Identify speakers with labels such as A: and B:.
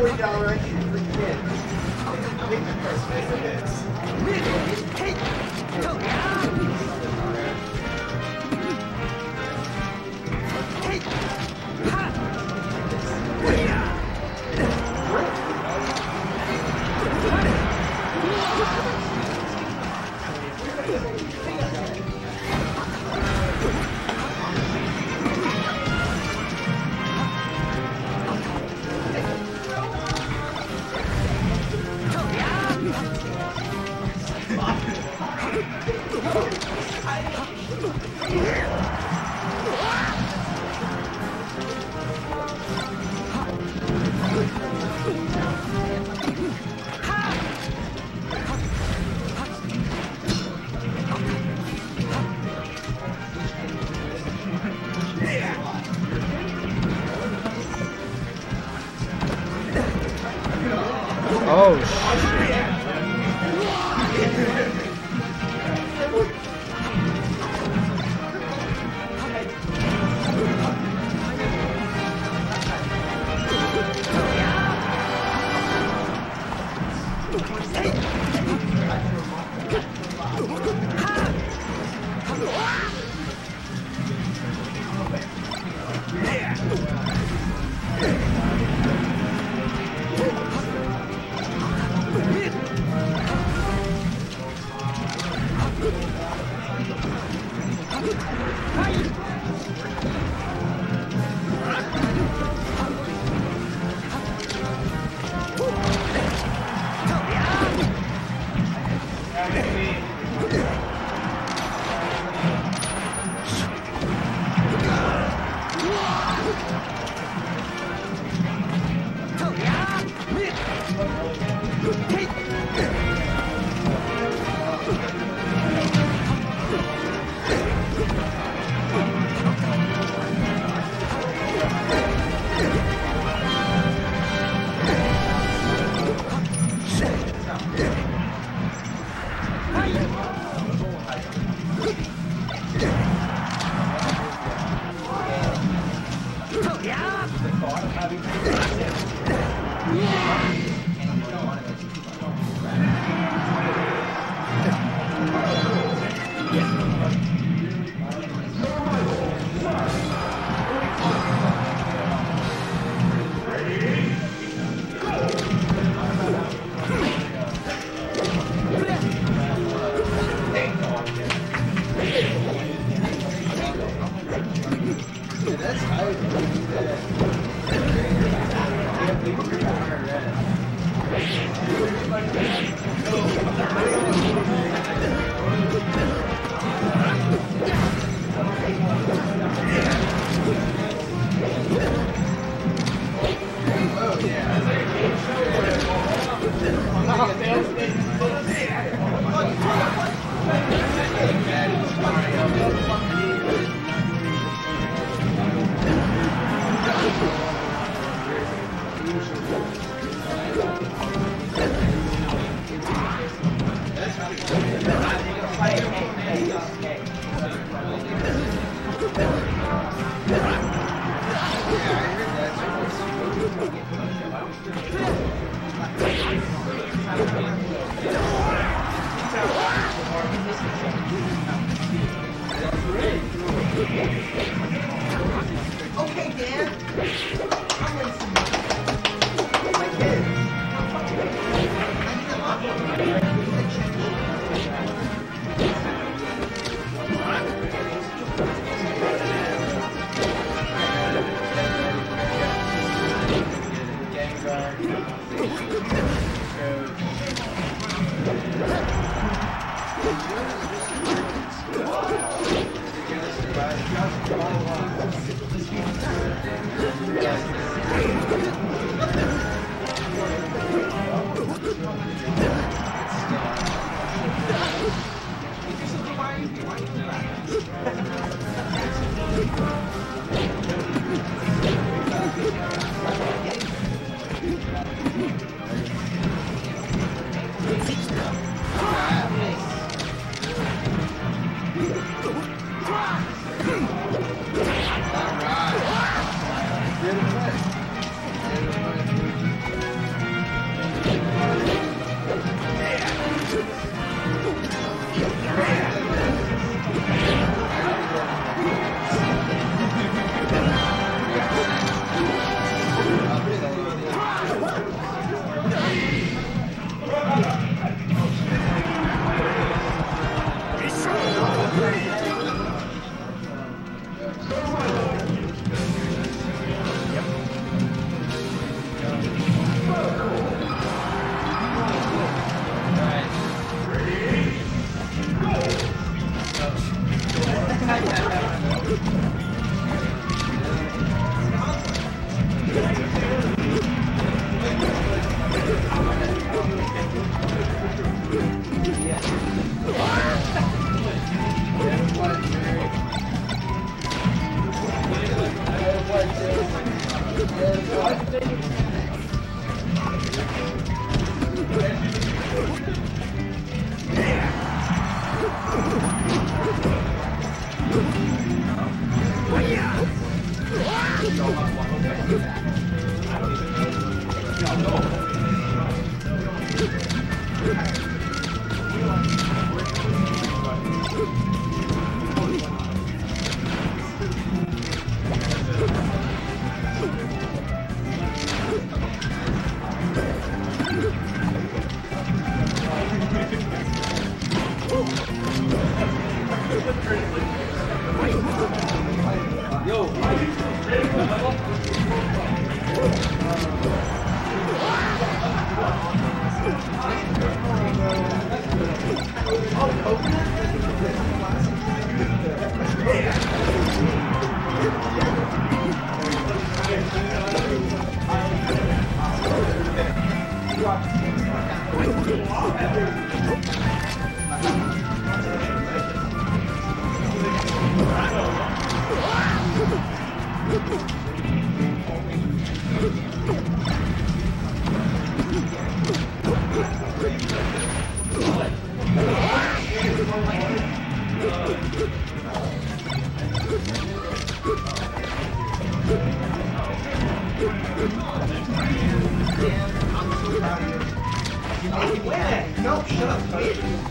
A: Forty dollar extra for kids. Big Christmas it is.
B: Oh, Deus.
A: Okay, Yeah. Uh, Win.
C: ど
B: うも。Shut up.